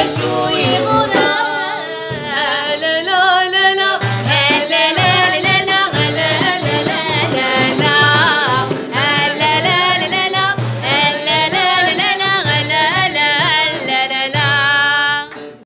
fue su hijo.